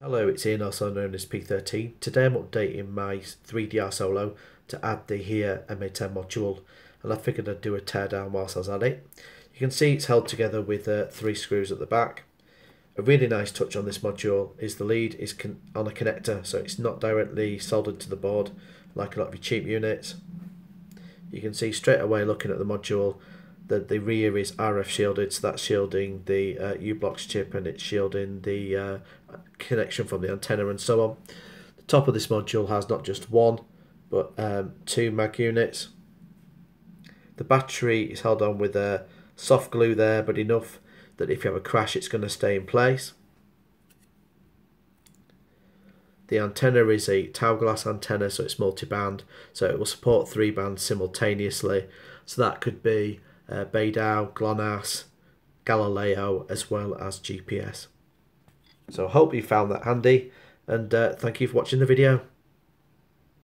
Hello, it's Ian, also known as P13. Today I'm updating my 3DR Solo to add the here M8N module and I figured I'd do a teardown whilst I was at it. You can see it's held together with uh, three screws at the back. A really nice touch on this module is the lead is on a connector so it's not directly soldered to the board like a lot of your cheap units. You can see straight away looking at the module that the rear is RF shielded, so that's shielding the uh, u-blox chip and it's shielding the uh, connection from the antenna and so on. The top of this module has not just one, but um, two mag units. The battery is held on with a soft glue there, but enough that if you have a crash, it's going to stay in place. The antenna is a Taoglas antenna, so it's multi-band, so it will support three bands simultaneously. So that could be uh, BeiDou, GLONASS, Galileo, as well as GPS. So hope you found that handy, and uh, thank you for watching the video.